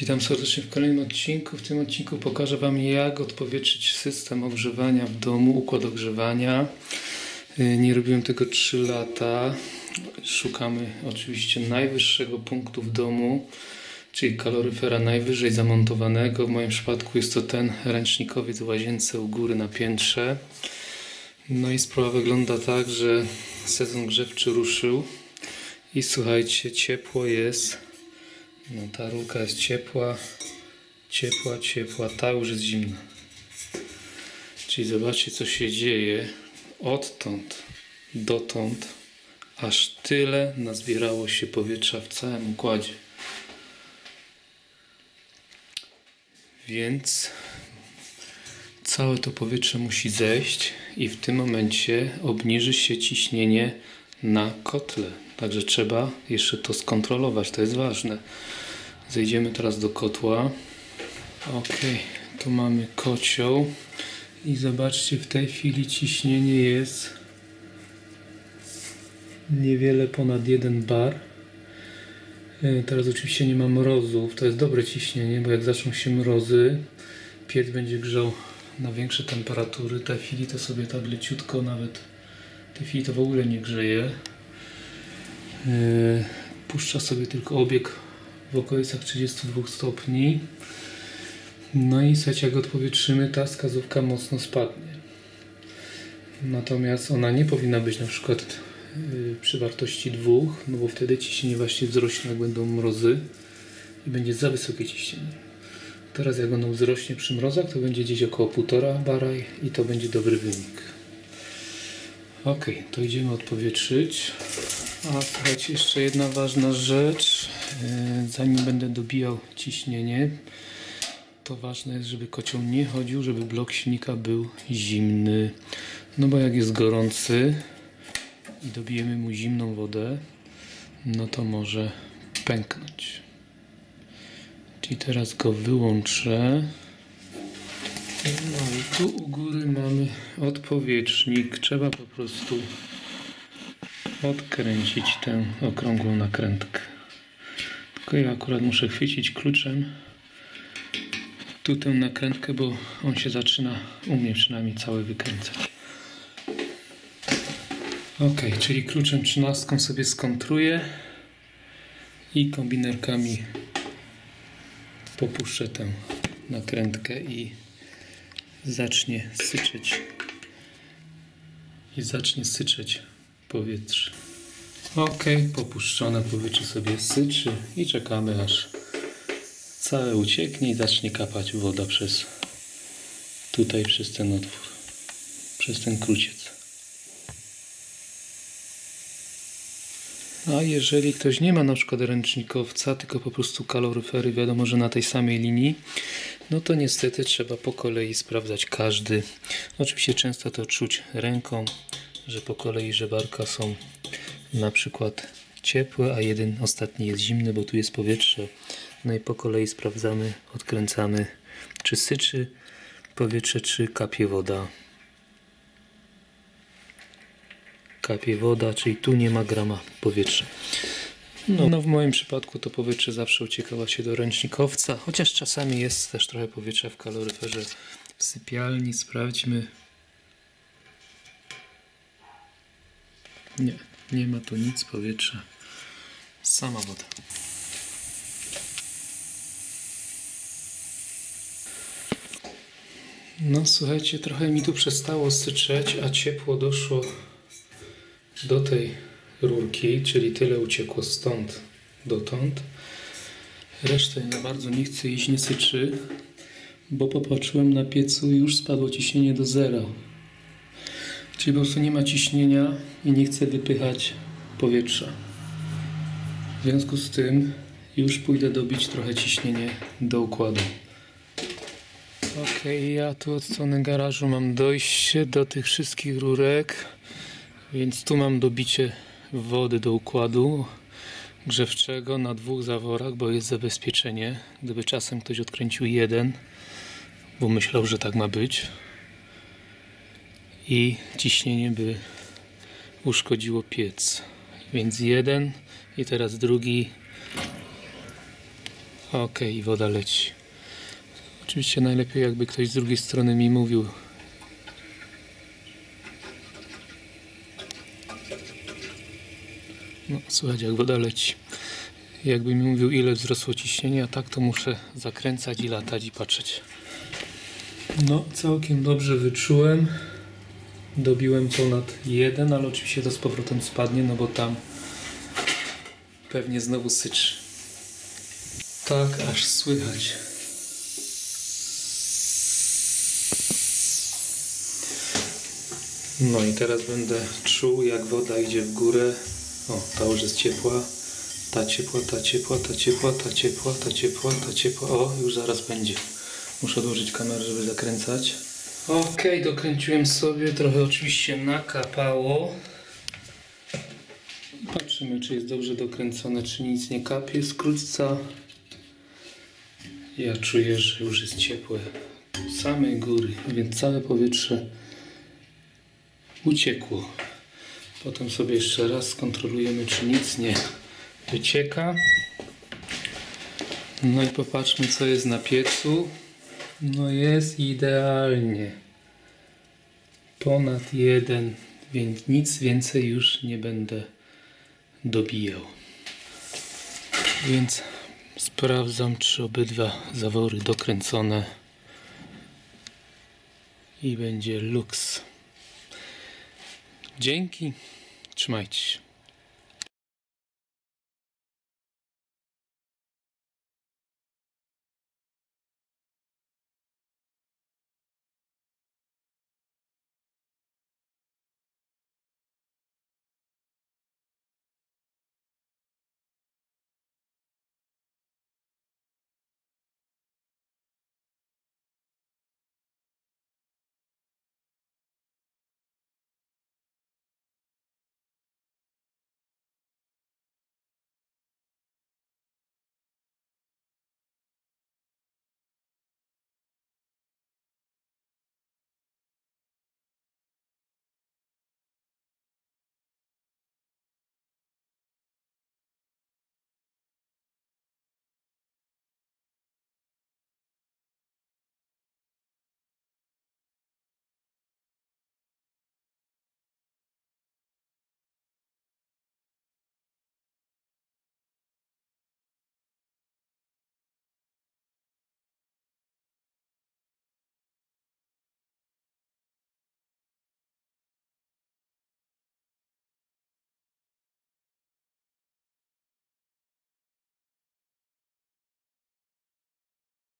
Witam serdecznie w kolejnym odcinku. W tym odcinku pokażę Wam jak odpowietrzyć system ogrzewania w domu, układ ogrzewania. Yy, Nie robiłem tego 3 lata. Szukamy oczywiście najwyższego punktu w domu, czyli kaloryfera najwyżej zamontowanego. W moim przypadku jest to ten ręcznikowiec w łazience u góry na piętrze. No i sprawa wygląda tak, że sezon grzewczy ruszył i słuchajcie, ciepło jest. No ta rurka jest ciepła, ciepła, ciepła, ta już jest zimna. Czyli zobaczcie co się dzieje odtąd dotąd, aż tyle nazbierało się powietrza w całym układzie. Więc całe to powietrze musi zejść i w tym momencie obniży się ciśnienie na kotle. Także trzeba jeszcze to skontrolować, to jest ważne. Zejdziemy teraz do kotła. Ok, tu mamy kocioł i zobaczcie, w tej chwili ciśnienie jest niewiele ponad 1 bar. E, Teraz oczywiście nie ma mrozów, to jest dobre ciśnienie, bo jak zaczną się mrozy, piec będzie grzał na większe temperatury. W tej chwili to sobie tak leciutko nawet, w tej chwili to w ogóle nie grzeje. Yy, puszcza sobie tylko obieg w okolicach 32 stopni. No i słuchajcie, jak odpowietrzymy, ta wskazówka mocno spadnie. Natomiast ona nie powinna być na przykład yy, przy wartości 2, no bo wtedy ciśnienie właśnie wzrośnie, jak będą mrozy i będzie za wysokie ciśnienie. Teraz jak ono wzrośnie przy mrozach, to będzie gdzieś około 1,5 bara i to będzie dobry wynik. Ok, to idziemy odpowietrzyć. A słuchajcie, jeszcze jedna ważna rzecz. Yy, Zanim będę dobijał ciśnienie, to ważne jest, żeby kocioł nie chodził, żeby blok silnika był zimny. No bo jak jest gorący i dobijemy mu zimną wodę, no to może pęknąć. Czyli teraz go wyłączę. No i tu u góry mamy odpowietrznik. Trzeba po prostu odkręcić tę okrągłą nakrętkę. Tylko ja akurat muszę chwycić kluczem tu tę nakrętkę, bo on się zaczyna u mnie przynajmniej cały wykręcać. Ok, czyli kluczem 13 sobie skontruję i kombinerkami popuszczę tę nakrętkę i zacznie syczeć i zacznie syczeć powietrze. Ok, popuszczone powietrze sobie syczy i czekamy aż całe ucieknie i zacznie kapać woda przez tutaj przez ten otwór, przez ten kruciec. A jeżeli ktoś nie ma na przykład ręcznikowca, tylko po prostu kaloryfery, wiadomo, że na tej samej linii, no to niestety trzeba po kolei sprawdzać każdy. Oczywiście często to czuć ręką, że po kolei żebarka są na przykład ciepłe, a jeden ostatni jest zimny, bo tu jest powietrze. No i po kolei sprawdzamy, odkręcamy, czy syczy powietrze, czy kapie woda. Kapie woda, czyli tu nie ma grama powietrza. No, no w moim przypadku to powietrze zawsze uciekało się do ręcznikowca, chociaż czasami jest też trochę powietrza w kaloryferze w sypialni. Sprawdźmy. Nie, nie ma tu nic powietrza. Sama woda. No słuchajcie, trochę mi tu przestało syczeć, a ciepło doszło do tej rurki, czyli tyle uciekło stąd dotąd. Resztę za bardzo nie chce iść, nie syczy, bo popatrzyłem na piecu już spadło ciśnienie do zera. Czyli po prostu nie ma ciśnienia i nie chce wypychać powietrza. W związku z tym już pójdę dobić trochę ciśnienie do układu. Ok, ja tu od strony garażu mam dojście do tych wszystkich rurek, więc tu mam dobicie wody do układu grzewczego na dwóch zaworach, bo jest zabezpieczenie. Gdyby czasem ktoś odkręcił jeden, bo myślał, że tak ma być i ciśnienie by uszkodziło piec. Więc jeden i teraz drugi i woda leci. Oczywiście najlepiej jakby ktoś z drugiej strony mi mówił. No, słychać jak woda leci. Jakby mi mówił ile wzrosło ciśnienie, a tak to muszę zakręcać i latać i patrzeć. No, całkiem dobrze wyczułem. Dobiłem ponad jeden, ale oczywiście to z powrotem spadnie, no bo tam pewnie znowu syczy. Tak, aż słychać. No i teraz będę czuł, jak woda idzie w górę. O, ta już jest ciepła. Ta ciepła, ta ciepła, ta ciepła, ta ciepła, ta ciepła, ta ciepła. O, już zaraz będzie. Muszę odłożyć kamerę, żeby zakręcać. Okej, dokręciłem sobie. Trochę oczywiście nakapało. Patrzymy, czy jest dobrze dokręcone, czy nic nie kapie z krótca. Ja czuję, że już jest ciepłe. Samej góry, więc całe powietrze uciekło. Potem sobie jeszcze raz skontrolujemy, czy nic nie wycieka. No i popatrzmy, co jest na piecu. No jest idealnie. Ponad jeden, więc nic więcej już nie będę dobijał. Więc sprawdzam, czy obydwa zawory dokręcone i będzie luks. Dzięki, trzymajcie się.